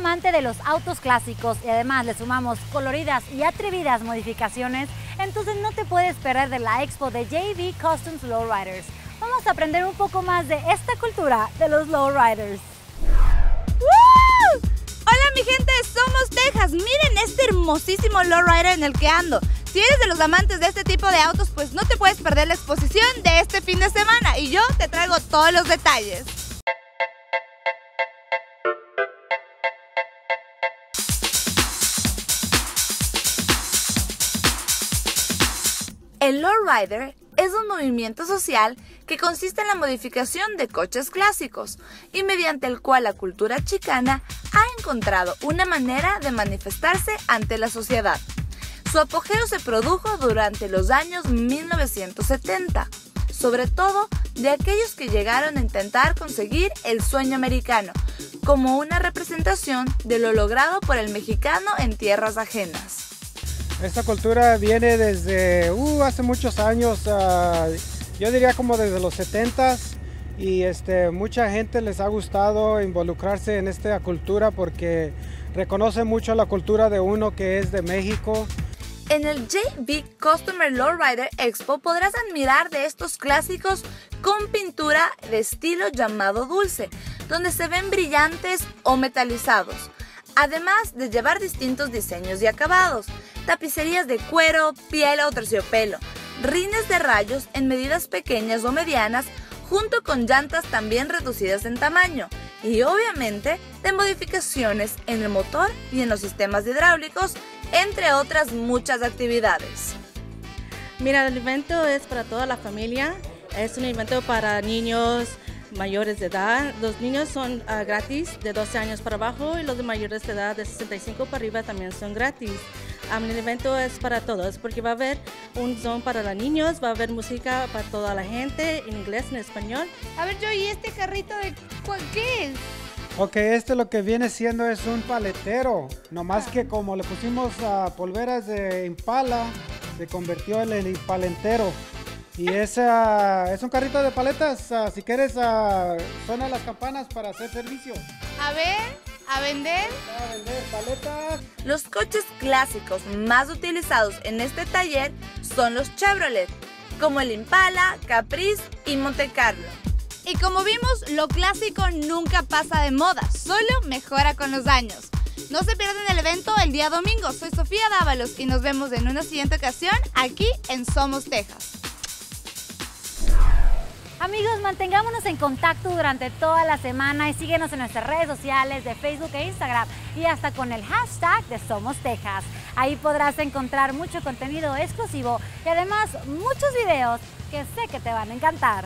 amante de los autos clásicos y además le sumamos coloridas y atrevidas modificaciones, entonces no te puedes perder de la expo de JV Customs Lowriders. Vamos a aprender un poco más de esta cultura de los lowriders. Hola mi gente, somos Texas. Miren este hermosísimo lowrider en el que ando. Si eres de los amantes de este tipo de autos, pues no te puedes perder la exposición de este fin de semana y yo te traigo todos los detalles. El lowrider es un movimiento social que consiste en la modificación de coches clásicos y mediante el cual la cultura chicana ha encontrado una manera de manifestarse ante la sociedad. Su apogeo se produjo durante los años 1970, sobre todo de aquellos que llegaron a intentar conseguir el sueño americano, como una representación de lo logrado por el mexicano en tierras ajenas. Esta cultura viene desde uh, hace muchos años, uh, yo diría como desde los 70s y este, mucha gente les ha gustado involucrarse en esta cultura porque reconoce mucho la cultura de uno que es de México. En el JB Customer Lowrider Expo podrás admirar de estos clásicos con pintura de estilo llamado dulce, donde se ven brillantes o metalizados, además de llevar distintos diseños y acabados tapicerías de cuero, piel o terciopelo, rines de rayos en medidas pequeñas o medianas, junto con llantas también reducidas en tamaño y obviamente de modificaciones en el motor y en los sistemas hidráulicos, entre otras muchas actividades. Mira, el evento es para toda la familia, es un evento para niños mayores de edad. Los niños son ah, gratis de 12 años para abajo y los de mayores de edad de 65 para arriba también son gratis el evento es para todos porque va a haber un zone para los niños, va a haber música para toda la gente, en inglés, en español. A ver, yo, ¿y este carrito de qué es? Ok, este lo que viene siendo es un paletero, nomás que como le pusimos a polveras de impala, se convirtió en el palentero. Y es, es un carrito de paletas, ah, si quieres uh, suena las campanas para hacer servicio. A ver. ¿A vender? A vender paletas. Los coches clásicos más utilizados en este taller son los Chevrolet, como el Impala, Caprice y Monte Carlo. Y como vimos, lo clásico nunca pasa de moda, solo mejora con los años. No se pierdan el evento el día domingo. Soy Sofía Dávalos y nos vemos en una siguiente ocasión aquí en Somos Texas. Amigos, mantengámonos en contacto durante toda la semana y síguenos en nuestras redes sociales de Facebook e Instagram y hasta con el hashtag de Somos Texas. Ahí podrás encontrar mucho contenido exclusivo y además muchos videos que sé que te van a encantar.